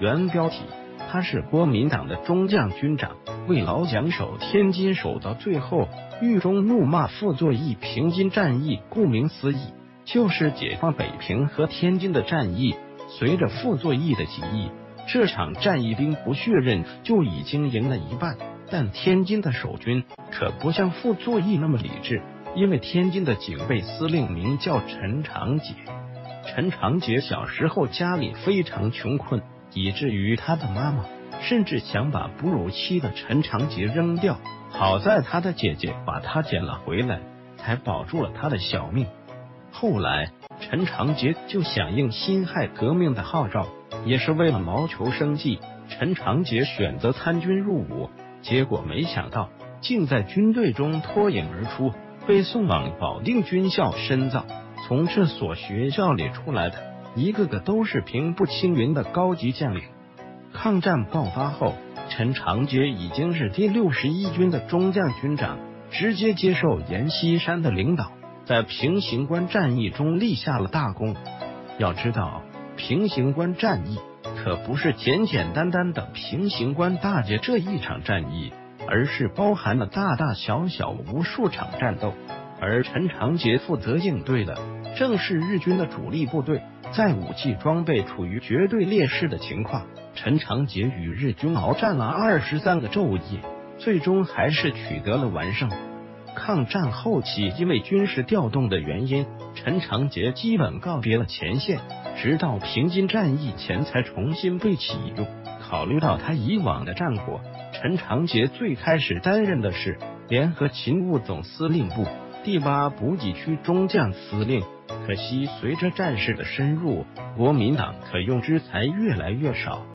原标题。他是国民党的中将军长，为老蒋守天津守到最后，狱中怒骂傅作义。平津战役顾名思义就是解放北平和天津的战役。随着傅作义的起义，这场战役兵不血刃就已经赢了一半。但天津的守军可不像傅作义那么理智，因为天津的警备司令名叫陈长捷。陈长捷小时候家里非常穷困。以至于他的妈妈甚至想把哺乳期的陈长捷扔掉，好在他的姐姐把他捡了回来，才保住了他的小命。后来陈长捷就响应辛亥革命的号召，也是为了谋求生计，陈长捷选择参军入伍，结果没想到竟在军队中脱颖而出，被送往保定军校深造。从这所学校里出来的。一个个都是平步青云的高级将领。抗战爆发后，陈长捷已经是第六十一军的中将军长，直接接受阎锡山的领导，在平型关战役中立下了大功。要知道，平型关战役可不是简简单单的平型关大捷这一场战役，而是包含了大大小小无数场战斗。而陈长捷负责应对的，正是日军的主力部队。在武器装备处于绝对劣势的情况，陈长捷与日军鏖战了二十三个昼夜，最终还是取得了完胜。抗战后期，因为军事调动的原因，陈长捷基本告别了前线，直到平津战役前才重新被启用。考虑到他以往的战果，陈长捷最开始担任的是联合勤务总司令部第八补给区中将司令。可惜，随着战事的深入，国民党可用之才越来越少。